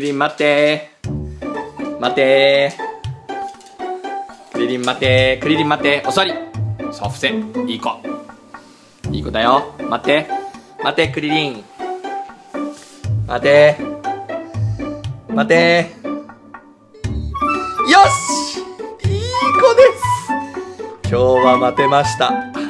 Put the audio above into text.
リリン待って待ってクリリン待ってクリリン待ってお座りソフ伏せいい子いい子だよ待って待ってクリリン待って待ってよしいい子です今日は待てました